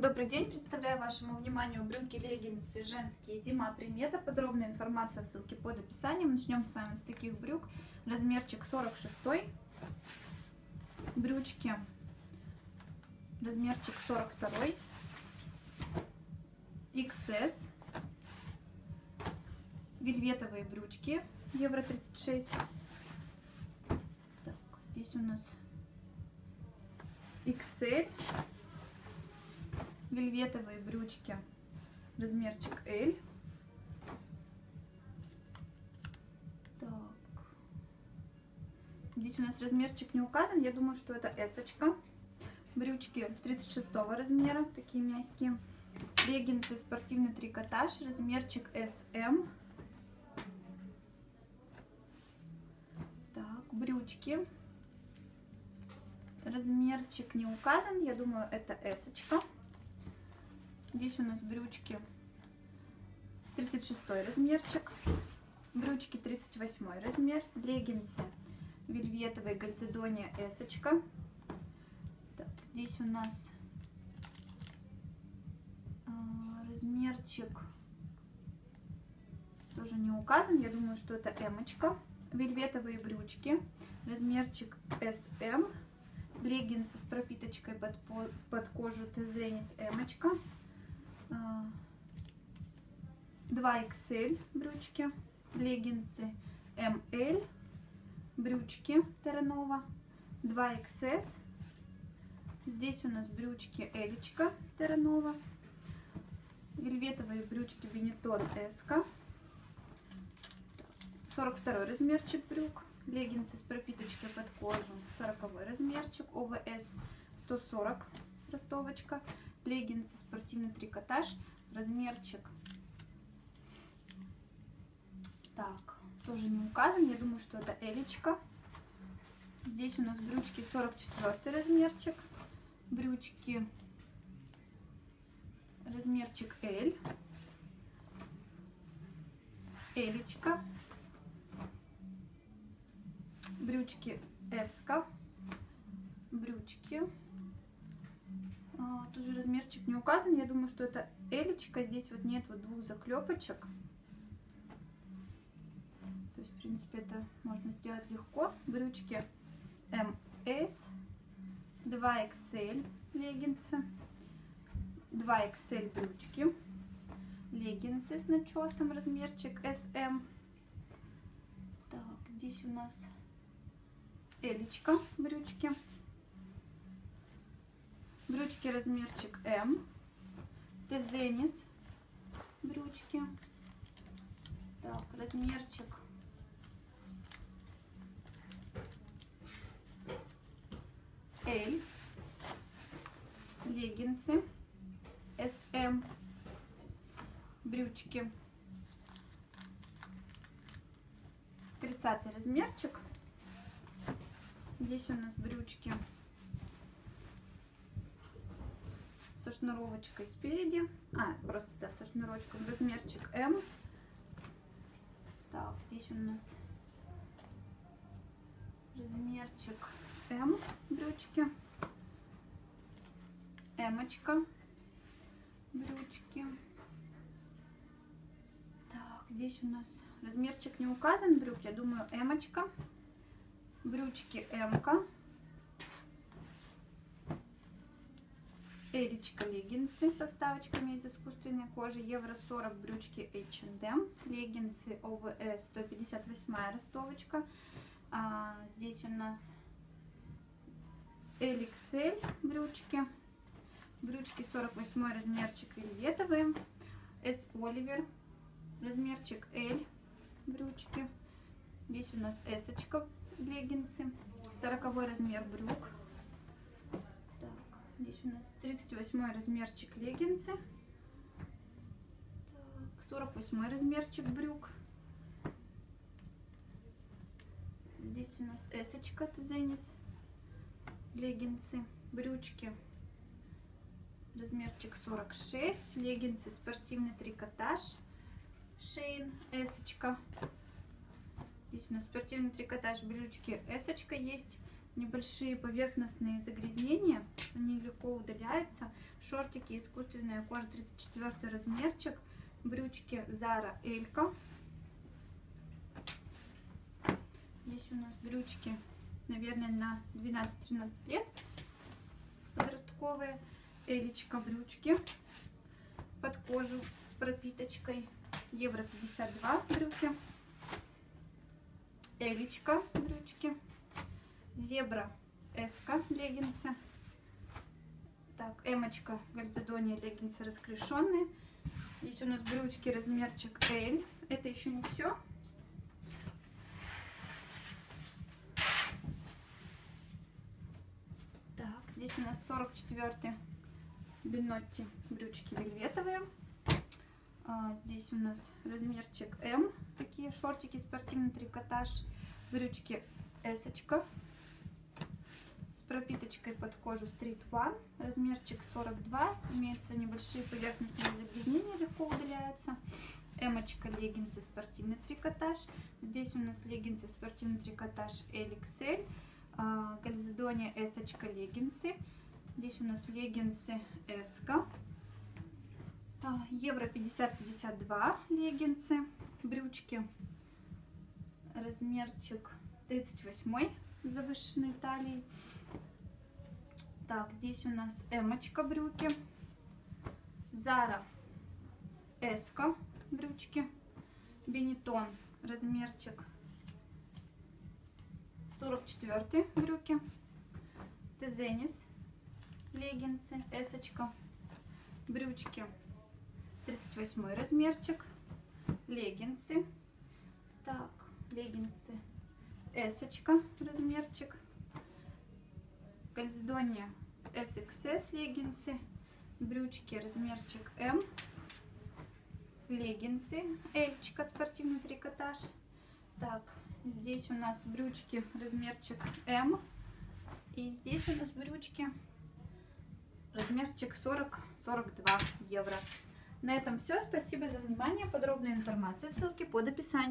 Добрый день, представляю вашему вниманию брюки, леггинсы женские зима примета. Подробная информация в ссылке под описанием. Начнем с вами с таких брюк. Размерчик 46. Брючки. Размерчик 42. XS. Вельветовые брючки. Евро 36. Так, здесь у нас XL вельветовые брючки, размерчик L. Так. Здесь у нас размерчик не указан, я думаю, что это S. -очка. Брючки 36 размера, такие мягкие. Леггинсы спортивный трикотаж, размерчик SM. Так, брючки. Размерчик не указан, я думаю, это S. -очка. Здесь у нас брючки 36 размерчик, брючки 38 размер, леггинсы вельветовые гальзедония эсочка. Так, здесь у нас а, размерчик тоже не указан, я думаю, что это эмочка. Вельветовые брючки, размерчик SM, леггинсы с пропиточкой под, под кожу Тезенис эмочка. 2XL брючки, леггинсы ML, брючки Терранова, 2XS. Здесь у нас брючки Элечка Терранова, вельветовые брючки Винетон Эска, 42 размерчик брюк, леггинсы с пропиточкой под кожу, 40 размерчик, ОВС 140 ростовочка, леггинсы, спортивный трикотаж, размерчик. Так, тоже не указан, я думаю, что это элечка. Здесь у нас брючки 44 размерчик, брючки размерчик L, элечка, брючки S, брючки тоже размерчик не указан. Я думаю, что это элечка. Здесь вот нет вот двух заклепочек. То есть, в принципе, это можно сделать легко. Брючки МС, 2XL леггинсы, 2XL брючки, леггинсы с начесом, размерчик SM. Так, здесь у нас элечка брючки. Брючки размерчик М. Тезенис брючки. Так, размерчик L. Леггинсы SM. Брючки. 30 размерчик. Здесь у нас брючки со шнуровочкой спереди. А, просто, да, со шнурочком. Размерчик М. Так, здесь у нас размерчик М брючки. Эмочка брючки. Так, здесь у нас размерчик не указан брюк, я думаю, эмочка. Брючки М-ка. Элечка леггинсы со вставочками из искусственной кожи. Евро 40 брючки H&M. Леггинсы ОВС 158 ростовочка. А, здесь у нас LXL брючки. Брючки 48 размерчик вельветовые. S Оливер. Размерчик L брючки. Здесь у нас S леггинсы. 40 размер брюк. Здесь у нас 38 размерчик леггинсы. Так, 48 размерчик брюк. Здесь у нас эсочка Тезенис. Леггинсы, брючки. Размерчик 46. Леггинсы, спортивный трикотаж. Шейн, эсочка. Здесь у нас спортивный трикотаж, брючки, эсочка есть. Небольшие поверхностные загрязнения, они легко удаляются. Шортики искусственная кожа 34 размерчик, брючки Zara Элька. Здесь у нас брючки, наверное, на 12-13 лет подростковые. Элечка брючки под кожу с пропиточкой. Евро 52 брюки. Элечка брючки. Зебра Эска леггинсы. Так, Эмочка Гальзадония леггинсы расклешенные. Здесь у нас брючки размерчик L. Это еще не все. Так, здесь у нас 44 Бенотти брючки вельветовые. А, здесь у нас размерчик М. Такие шортики спортивный трикотаж. Брючки Эсочка пропиточкой под кожу Street One, размерчик 42, имеются небольшие поверхностные загрязнения, легко удаляются. Эмочка леггинсы спортивный трикотаж. Здесь у нас леггинсы спортивный трикотаж LXL. Кальзидония S леггинсы. Здесь у нас леггинсы S. А, евро 50-52 леггинсы. Брючки. Размерчик 38 завышенной талии. Так, здесь у нас эмочка брюки. Зара эска брючки. Бенетон размерчик 44 брюки. Тезенис леггинсы эсочка. Брючки 38 размерчик. Леггинсы. Так, леггинсы эсочка размерчик. Кальзидония SXS леггинсы, брючки размерчик М, леггинсы, Эльчика спортивный трикотаж. Так, здесь у нас брючки размерчик М, и здесь у нас брючки размерчик 40-42 евро. На этом все. Спасибо за внимание. Подробная информация в ссылке под описанием.